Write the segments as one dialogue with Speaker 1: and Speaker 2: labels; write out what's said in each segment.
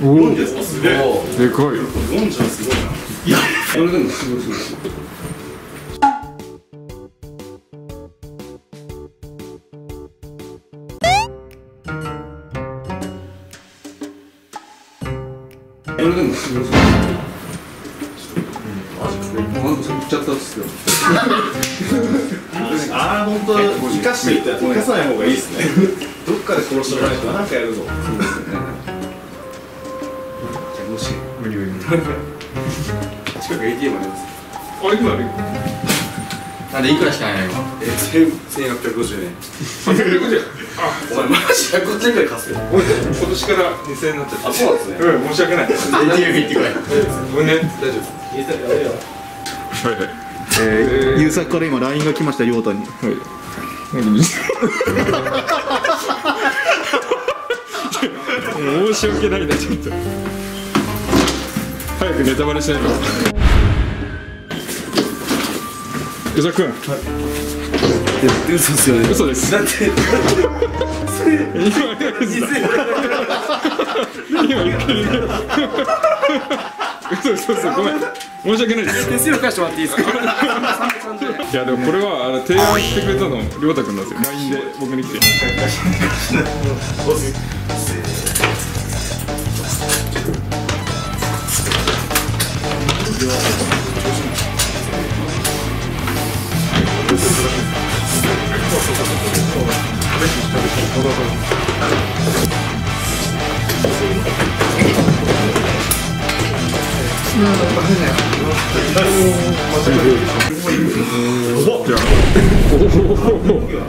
Speaker 1: 4ですかすげえ
Speaker 2: でかいよ
Speaker 1: 4じゃすごいな。いやこれでもすごいすごいすごいこれでもすごいすごいマジかもうな。んか言っちゃったっすよ
Speaker 3: ああ本当生かしていった生かさな。い方がいいですねどっかで殺しておかな。いとな。んかやるぞ
Speaker 1: もし
Speaker 2: 無理無理無理
Speaker 1: 近く ATM あります。
Speaker 2: あ今あるよ
Speaker 4: なんでいくらしかないの？今
Speaker 1: え1850円。お前マジ150円くらい貸すよ
Speaker 2: 今年から2000円になっちゃった。
Speaker 1: あそうなんですね。
Speaker 2: うん申し訳ない。
Speaker 4: ATM 行ってこい
Speaker 2: ごめんね
Speaker 1: 大丈夫。たらやれよ
Speaker 2: はいはい。
Speaker 3: えー、優作から今 LINE が来ました陽太に。
Speaker 2: 申し訳ないなちょっと早くネタバレしないと伊沢君。
Speaker 1: 嘘ですよね。
Speaker 2: 嘘です。
Speaker 1: だって
Speaker 2: 今今言ってる。嘘嘘嘘ごめん。申し訳ないです。
Speaker 1: 手数料返してもらっていいですか？
Speaker 2: いやでもこれはあの提案してくれたの亮太君なんですよ。LINE で僕に来て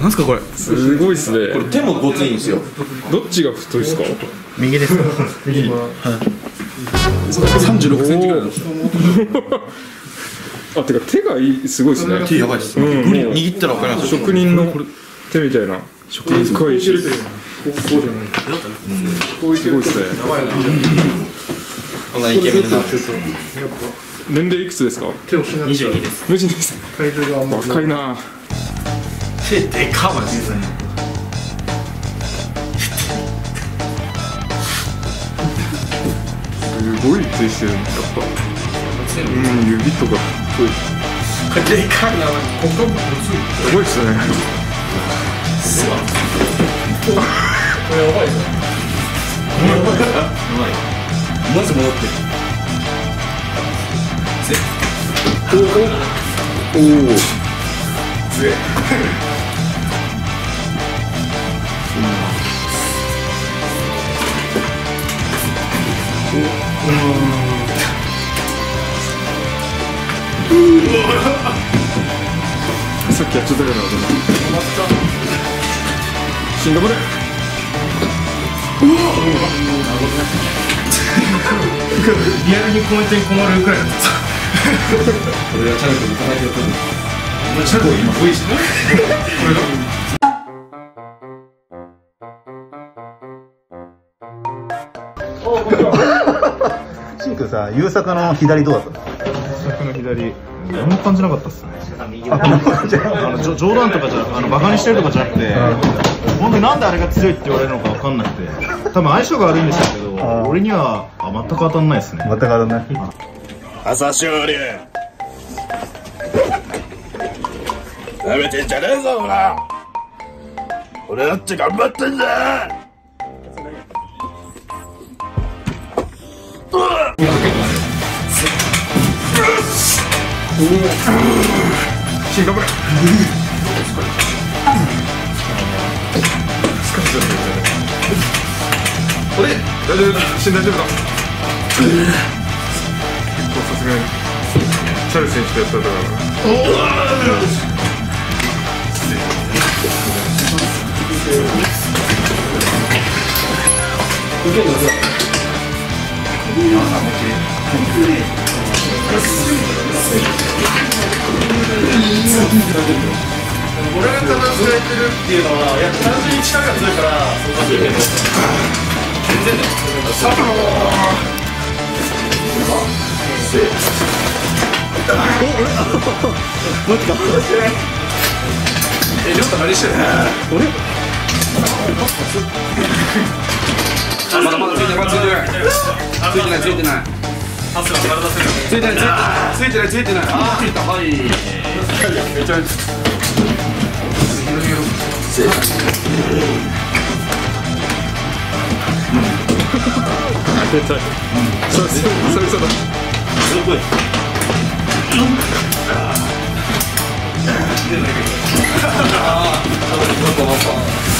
Speaker 1: なんすかこれ？
Speaker 2: すごいっすね。
Speaker 3: 手もごついんですよ。
Speaker 2: どっちが太いですか？
Speaker 3: 右ですか
Speaker 1: 36センチぐらいなんですよ
Speaker 2: あてか手がいいすごいですね。
Speaker 1: 手やばいっす。
Speaker 2: うん。
Speaker 3: 握ったら分かります。
Speaker 2: 職人の手みたいな。職人深いし。すごいですね
Speaker 4: こんなイケメンな
Speaker 2: 年齢いくつですか
Speaker 4: ？22です。
Speaker 2: です若いな。
Speaker 3: 手でかまで
Speaker 2: ごいついしてるやっぱ。うん指とか太い
Speaker 3: でかいなここも
Speaker 2: すごい。っすね
Speaker 1: まず戻って
Speaker 2: おおさっきやっちゃったから死んだこれ。
Speaker 3: リアルにコメントに困るくらいだった
Speaker 1: 俺がチャンネルに叩きよったんで
Speaker 3: お前チャコ今多いしねシンクさ、優作の左どうだった
Speaker 5: 作の左。何も感じなかったっすね。あの？冗談とかじゃあのバカにしてるとかじゃなくて本当になんであれが強いって言われるのか分かんなくて多分相性が悪いんでしょうけど俺にはあ全く当たんないですね。
Speaker 3: 全くあらない。
Speaker 5: 朝青龍なめてんじゃねえぞほら俺だって頑張ってんだ
Speaker 2: 死んだこれこれ大丈夫死ん大丈夫だ結構さす。がにチャル選手とやったから
Speaker 3: 俺が必ずやって。るって。いうのは、いや、単純に力が強いから、そうかしいけど、全然だよ。え、りょうた何して。
Speaker 1: まだまだついてないついてないついてないついてないついてないついてないついてないあーついたはいめちゃめちゃ絶対そうそうそう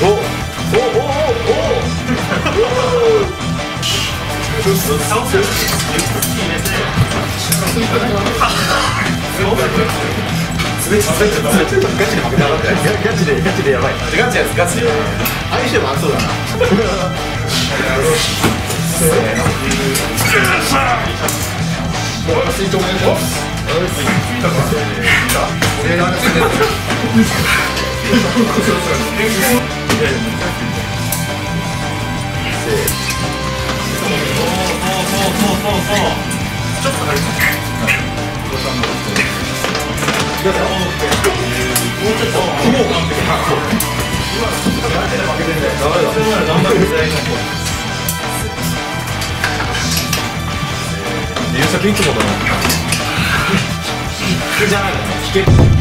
Speaker 6: ごいまあまあジャケットさガチでガチでやばい
Speaker 3: ガチやつガチ
Speaker 6: 相性もあそうだな
Speaker 3: 優作いいつもだな
Speaker 6: じゃない